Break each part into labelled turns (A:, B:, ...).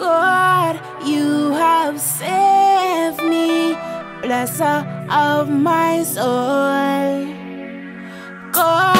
A: God, you have saved me, blesser of my soul. God,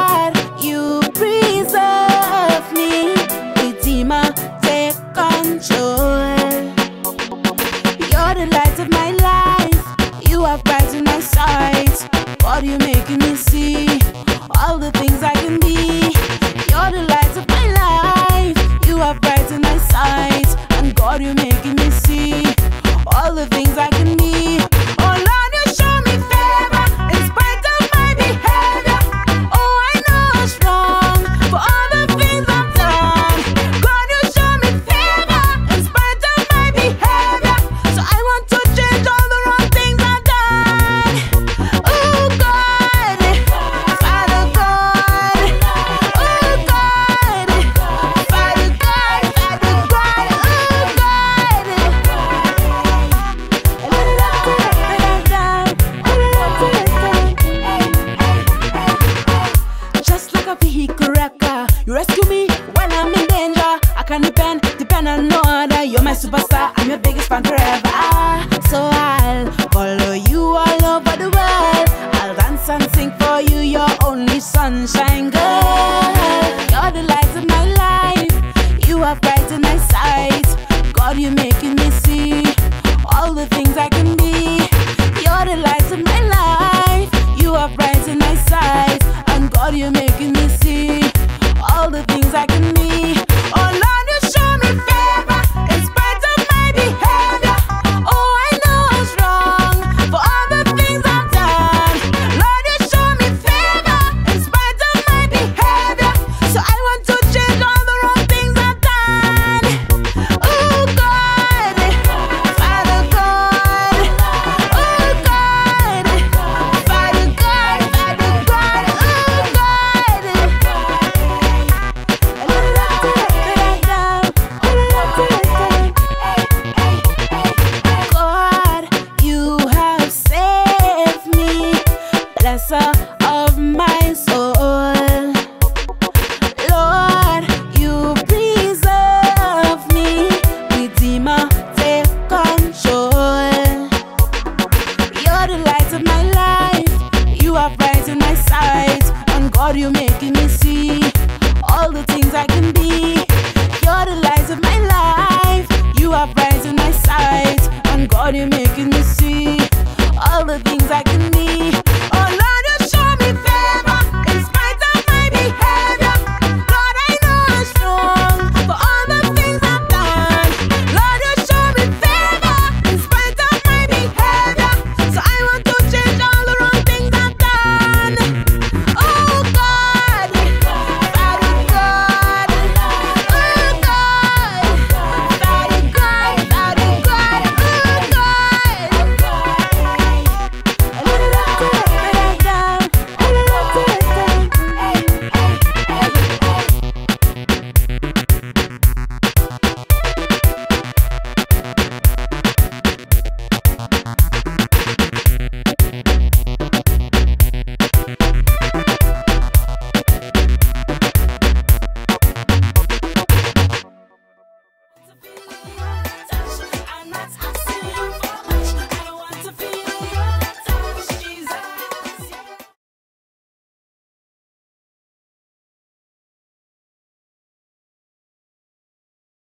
A: you rescue me when I'm in danger. I can depend, depend on no other. You're my superstar, I'm your biggest fan forever. So I'll follow you all over the world. I'll dance and sing for you, your only sunshine girl. You're the light of my life, you have brightened my sight. God, you're making me see all the things I can be. You're the light of my life, you have brightened my sight. And God, you're making me see all as I can be. You're the light of my life. You are bright in my sight. And God, you're making me see all the things I can